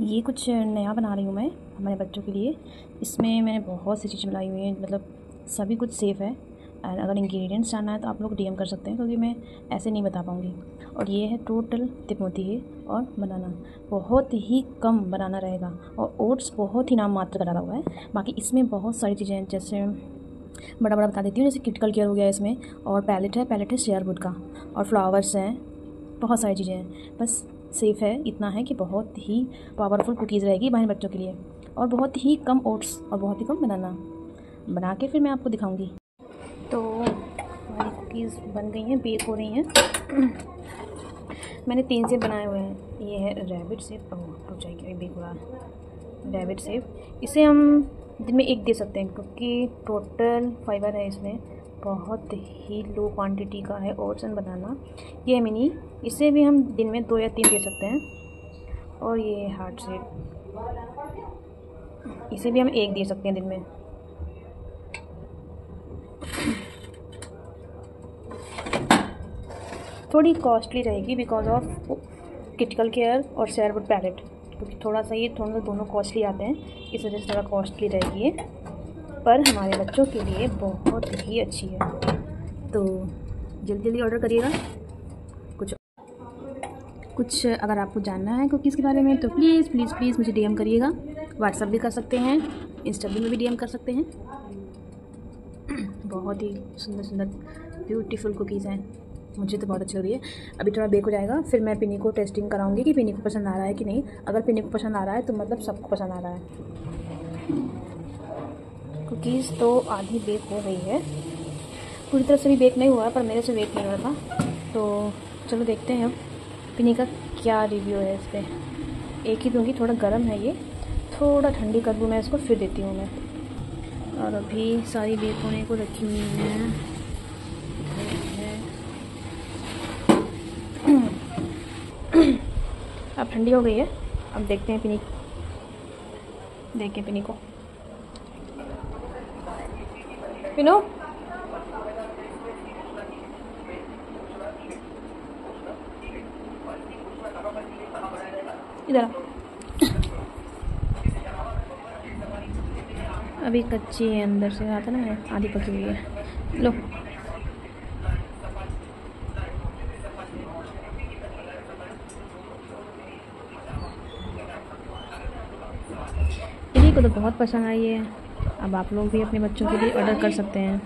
ये कुछ नया बना रही हूँ मैं हमारे बच्चों के लिए। इसमें मैंने बहुत सी चीज़ें बनाई हुई हैं मतलब सभी कुछ सेफ़ है। एंड अगर इंग्रेडिएंट्स जानना है तो आप लोग डीएम कर सकते हैं, क्योंकि मैं ऐसे नहीं बता पाऊँगी। और ये है टोटल तिमोती है और बनाना बहुत ही कम बनाना रहेगा और ओट्स बहुत ही नाम मात्र का डाला हुआ है। बाकी इसमें बहुत सारी चीज़ें हैं, जैसे बड़ा बड़ा बता देती हूँ, जैसे क्रिटिकल केयर हो गया इसमें और पैलेट है पैलेट है शेयरवुड का। और फ्लावर्स हैं, बहुत सारी चीज़ें हैं। बस सेफ़ है, इतना है कि बहुत ही पावरफुल कुकीज़ रहेगी बहन बच्चों के लिए। और बहुत ही कम ओट्स और बहुत ही कम बनाना बना के फिर मैं आपको दिखाऊँगी। तो हमारी कुकीज़ बन गई हैं बेक हो रही हैं। मैंने तीन सेब बनाए हुए हैं। ये है रैबिट सेब रुक जाएगी। बेक हो रहा है रैबिट सेब इसे हम दिन में एक दे सकते हैं, क्योंकि टोटल फाइबर है इसमें। बहुत ही लो क्वांटिटी का है ओट्स बनाना। ये मिनी, इसे भी हम दिन में दो या तीन दे सकते हैं। और ये हार्ट से इसे भी हम एक दे सकते हैं दिन में। थोड़ी कॉस्टली रहेगी बिकॉज़ ऑफ़ क्रिटिकल केयर और शेयरवुड पैलेट क्योंकि थोड़ा सा ये, थोड़ा दोनों कॉस्टली आते हैं, इस वजह से थोड़ा कॉस्टली रहेगी ये। पर हमारे बच्चों के लिए बहुत ही अच्छी है। तो जल्दी जल्दी ऑर्डर करिएगा। कुछ कुछ अगर आपको जानना है कुकीज़ के बारे में तो प्लीज़ प्लीज़ प्लीज़ मुझे डीएम करिएगा। व्हाट्सअप भी कर सकते हैं इंस्टाग्राम में भी डीएम कर सकते हैं। बहुत ही सुंदर सुंदर ब्यूटीफुल कुकीज़ हैं। मुझे तो बहुत अच्छी लग रही है। अभी थोड़ा बेक हो जाएगा, फिर मैं पिनी को टेस्टिंग कराऊँगी कि पिनी को पसंद आ रहा है कि नहीं। अगर पिनी को पसंद आ रहा है तो मतलब सबको पसंद आ रहा है। कुकीज़ तो आधी बेक हो गई है। पूरी तरह से भी बेक नहीं हुआ है, पर मेरे से बेक नहीं रहा था। तो चलो देखते हैं अब। पिनी का क्या रिव्यू है इस पर एक ही दूँगी, थोड़ा गर्म है ये। थोड़ा ठंडी कर दूँ मैं इसको, फिर देती हूँ मैं। और अभी सारी बेक होने को रखी हुई है। अब ठंडी हो गई है। अब देखते हैं पिनी देखें पिनी को। पिनो इधर अभी कच्ची है, अंदर से आता ना आधी पकी हुई है। लो। को तो बहुत पसंद आई है। अब आप लोग भी अपने बच्चों के लिए ऑर्डर कर सकते हैं।